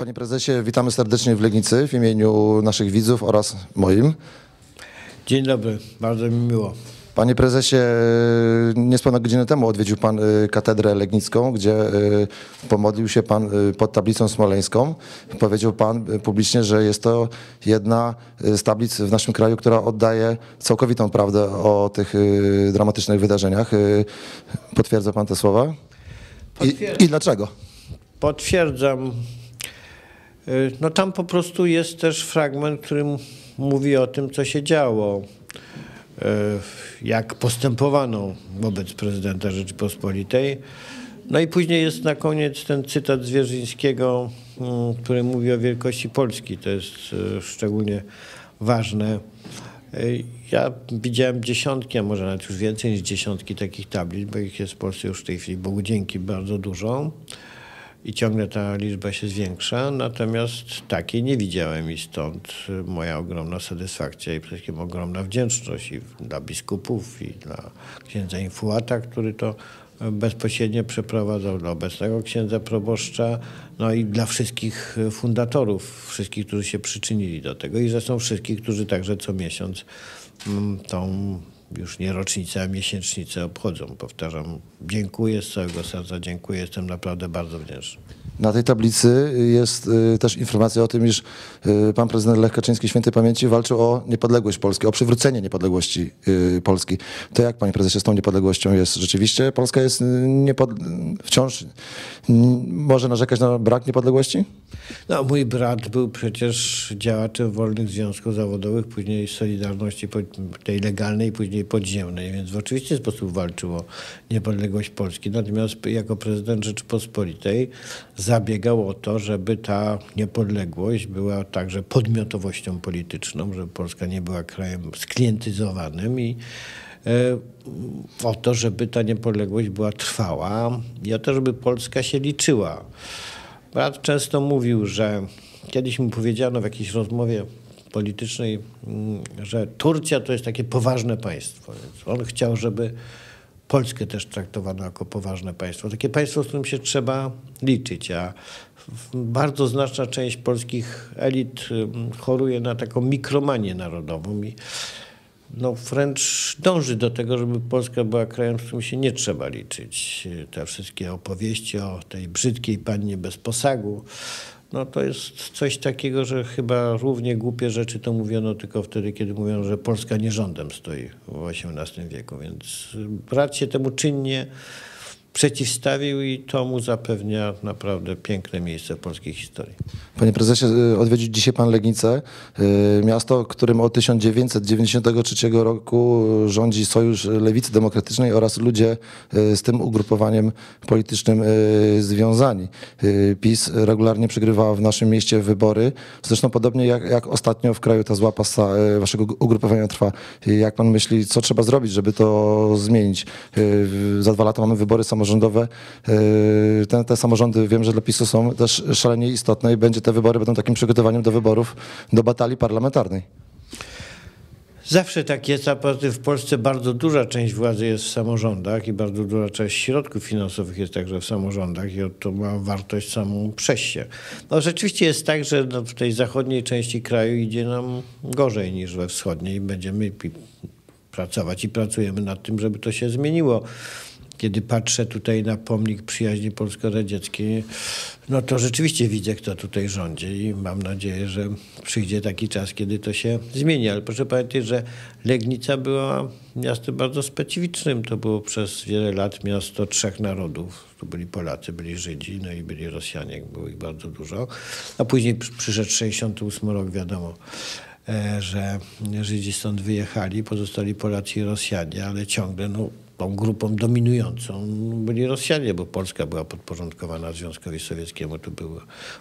Panie prezesie, witamy serdecznie w Legnicy w imieniu naszych widzów oraz moim. Dzień dobry, bardzo mi miło. Panie prezesie, niespełna godzinę temu odwiedził pan y, katedrę legnicką, gdzie y, pomodlił się pan y, pod tablicą smoleńską. Powiedział pan publicznie, że jest to jedna z tablic w naszym kraju, która oddaje całkowitą prawdę o tych dramatycznych wydarzeniach. Potwierdza pan te słowa? I, i dlaczego? Potwierdzam. No tam po prostu jest też fragment, który mówi o tym, co się działo. E, jak postępowano wobec prezydenta Rzeczypospolitej. No i później jest na koniec ten cytat Zwierzyńskiego, mm, który mówi o wielkości Polski. To jest szczególnie ważne. Ja widziałem dziesiątki, a może nawet już więcej niż dziesiątki takich tablic, bo ich jest w Polsce już w tej chwili, Bogu dzięki, bardzo dużo i ciągle ta liczba się zwiększa, natomiast takiej nie widziałem i stąd moja ogromna satysfakcja i przede wszystkim ogromna wdzięczność i dla biskupów i dla księdza Infuata, który to bezpośrednio przeprowadzał, dla obecnego księdza proboszcza, no i dla wszystkich fundatorów, wszystkich, którzy się przyczynili do tego i zresztą wszystkich, którzy także co miesiąc mm, tą już nie rocznicę, a miesięcznicę obchodzą. Powtarzam, dziękuję z całego serca, dziękuję, jestem naprawdę bardzo wdzięczny. Na tej tablicy jest y, też informacja o tym, iż y, pan prezydent Lech Kaczyński świętej pamięci walczył o niepodległość Polski, o przywrócenie niepodległości y, Polski. To jak, panie prezesie, z tą niepodległością jest? Rzeczywiście Polska jest niepod... wciąż może narzekać na brak niepodległości? No, mój brat był przecież działaczem wolnych związków zawodowych, później Solidarności tej legalnej, później podziemnej, więc w oczywisty sposób walczył o niepodległość Polski. Natomiast jako prezydent Rzeczypospolitej zabiegał o to, żeby ta niepodległość była także podmiotowością polityczną, żeby Polska nie była krajem sklientyzowanym i e, o to, żeby ta niepodległość była trwała i o to, żeby Polska się liczyła. Brat często mówił, że kiedyś mu powiedziano w jakiejś rozmowie politycznej, mm, że Turcja to jest takie poważne państwo. Więc on chciał, żeby Polskę też traktowano jako poważne państwo. Takie państwo, z którym się trzeba liczyć, a bardzo znaczna część polskich elit mm, choruje na taką mikromanię narodową i no wręcz dąży do tego, żeby Polska była krajem, z którym się nie trzeba liczyć. Te wszystkie opowieści o tej brzydkiej pannie bez posagu, no to jest coś takiego, że chyba równie głupie rzeczy to mówiono tylko wtedy, kiedy mówiono, że Polska nie rządem stoi w XVIII wieku, więc brat się temu czynnie przeciwstawił i to mu zapewnia naprawdę piękne miejsce w polskiej historii. Panie prezesie, y, odwiedził dzisiaj pan Legnicę, y, miasto, którym od 1993 roku rządzi Sojusz Lewicy Demokratycznej oraz ludzie y, z tym ugrupowaniem politycznym związani. PiS regularnie przegrywa w naszym mieście wybory, zresztą podobnie jak, jak ostatnio w kraju ta zła pasa waszego ugrupowania trwa. Jak pan myśli, co trzeba zrobić, żeby to zmienić? Za dwa lata mamy wybory samorządowe, samorządowe, yy, te, te samorządy wiem, że dla PiSu są też szalenie istotne i będzie te wybory będą takim przygotowaniem do wyborów, do batalii parlamentarnej. Zawsze tak jest, a w Polsce bardzo duża część władzy jest w samorządach i bardzo duża część środków finansowych jest także w samorządach i to ma wartość samą przez się. No rzeczywiście jest tak, że no w tej zachodniej części kraju idzie nam gorzej niż we wschodniej. Będziemy pracować i pracujemy nad tym, żeby to się zmieniło kiedy patrzę tutaj na pomnik przyjaźni polsko-radzieckiej, no to rzeczywiście widzę, kto tutaj rządzi i mam nadzieję, że przyjdzie taki czas, kiedy to się zmieni. Ale proszę pamiętać, że Legnica była miastem bardzo specyficznym. To było przez wiele lat miasto trzech narodów. Tu byli Polacy, byli Żydzi, no i byli Rosjanie, było ich bardzo dużo. A później przyszedł 68 rok, wiadomo e, że Żydzi stąd wyjechali, pozostali Polacy i Rosjanie, ale ciągle no, tą grupą dominującą byli Rosjanie, bo Polska była podporządkowana Związkowi Sowieckiemu. Tu było,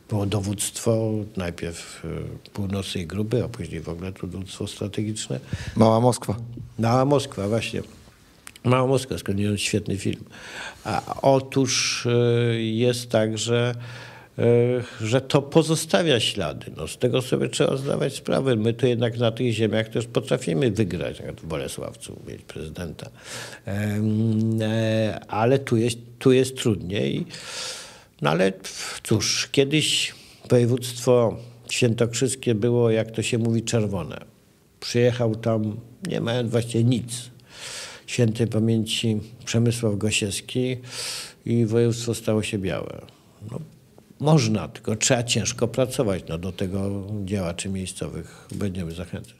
było dowództwo najpierw e, północnej grupy, a później w ogóle to dowództwo strategiczne. Mała Moskwa. Mała Moskwa, właśnie. Mała Moskwa, skądinąd świetny film. A otóż e, jest tak, że że to pozostawia ślady. No, z tego sobie trzeba zdawać sprawę. My tu jednak na tych ziemiach też potrafimy wygrać, jak w Bolesławcu mieć prezydenta. E, ale tu jest, tu jest trudniej. No ale cóż, kiedyś województwo świętokrzyskie było, jak to się mówi, czerwone. Przyjechał tam, nie mając właściwie nic. Świętej pamięci Przemysław Gosiewski i województwo stało się białe. No, można, tylko trzeba ciężko pracować. No, do tego działaczy miejscowych będziemy zachęcać.